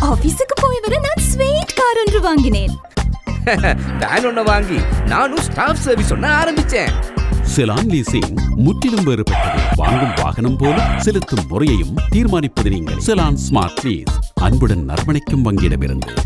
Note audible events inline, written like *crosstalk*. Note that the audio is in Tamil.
ஆபீஸுக்கு போய் வர நான் ஸ்வீட் கார் ஒன்று வாங்கினேன். *laughs* வேன் ஒன்று வாங்கி நானும் ஸ்டாஃப் சர்வீஸ் ஒன்று ஆரம்பிச்சேன். செலான் லீசிங் முற்றிலும் வேறுபட்டது. வாங்கும் வாகனம் போல செலுத்தும் முறையையும் தீர்மானிப்பது நீங்கள். செலான் ஸ்மார்ட் லீஸ் அன்புடன் அரவணைக்கும் வங்கியிடமிருந்து.